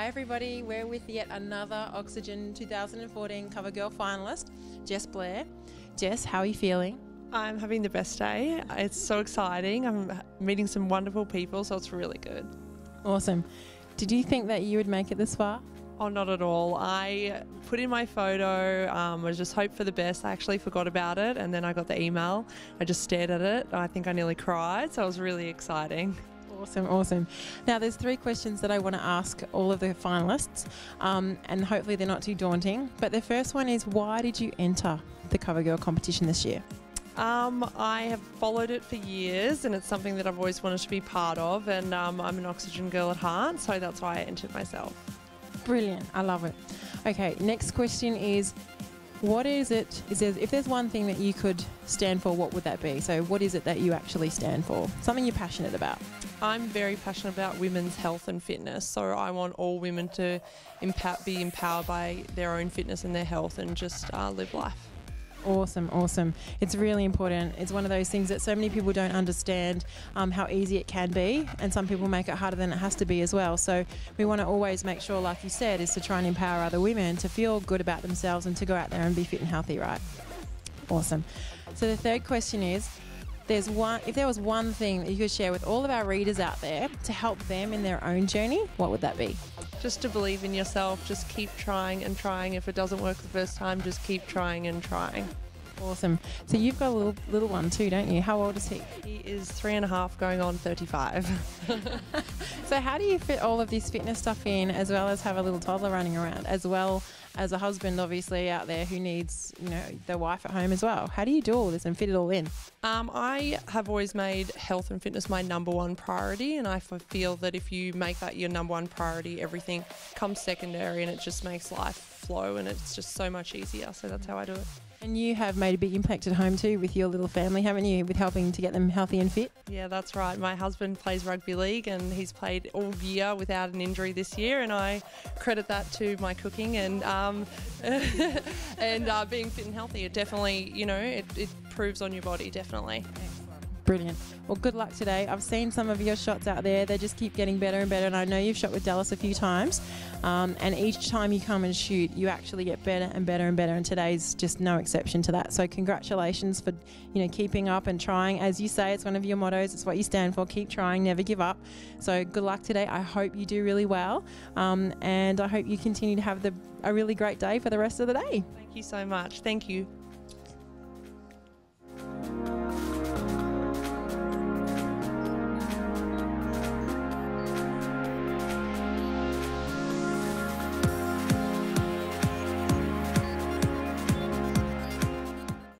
Hi, everybody. We're with yet another Oxygen 2014 Cover Girl finalist, Jess Blair. Jess, how are you feeling? I'm having the best day. It's so exciting. I'm meeting some wonderful people, so it's really good. Awesome. Did you think that you would make it this far? Oh, not at all. I put in my photo. Um, I just hoped for the best. I actually forgot about it, and then I got the email. I just stared at it. I think I nearly cried, so it was really exciting. Awesome, awesome. Now, there's three questions that I want to ask all of the finalists, um, and hopefully they're not too daunting. But the first one is why did you enter the CoverGirl competition this year? Um, I have followed it for years, and it's something that I've always wanted to be part of. And um, I'm an oxygen girl at heart, so that's why I entered myself. Brilliant, I love it. Okay, next question is what is it? Is there, if there's one thing that you could stand for, what would that be? So, what is it that you actually stand for? Something you're passionate about. I'm very passionate about women's health and fitness, so I want all women to be empowered by their own fitness and their health and just uh, live life. Awesome, awesome. It's really important. It's one of those things that so many people don't understand um, how easy it can be, and some people make it harder than it has to be as well. So we want to always make sure, like you said, is to try and empower other women to feel good about themselves and to go out there and be fit and healthy, right? Awesome. So the third question is there's one if there was one thing that you could share with all of our readers out there to help them in their own journey, what would that be? Just to believe in yourself, just keep trying and trying. If it doesn't work the first time, just keep trying and trying. Awesome. So you've got a little little one too, don't you? How old is he? He is three and a half, going on thirty-five. so how do you fit all of this fitness stuff in, as well as have a little toddler running around, as well as a husband, obviously out there who needs you know their wife at home as well? How do you do all this and fit it all in? Um, I have always made health and fitness my number one priority, and I feel that if you make that your number one priority, everything comes secondary, and it just makes life flow, and it's just so much easier. So that's how I do it. And you have made a big impact at home too with your little family, haven't you, with helping to get them healthy and fit? Yeah, that's right. My husband plays rugby league and he's played all year without an injury this year, and I credit that to my cooking and um, and uh, being fit and healthy. It definitely, you know, it, it proves on your body, definitely. Brilliant. Well, good luck today. I've seen some of your shots out there. They just keep getting better and better. And I know you've shot with Dallas a few times. Um, and each time you come and shoot, you actually get better and better and better. And today's just no exception to that. So congratulations for you know keeping up and trying. As you say, it's one of your mottos. It's what you stand for. Keep trying, never give up. So good luck today. I hope you do really well. Um, and I hope you continue to have the, a really great day for the rest of the day. Thank you so much. Thank you.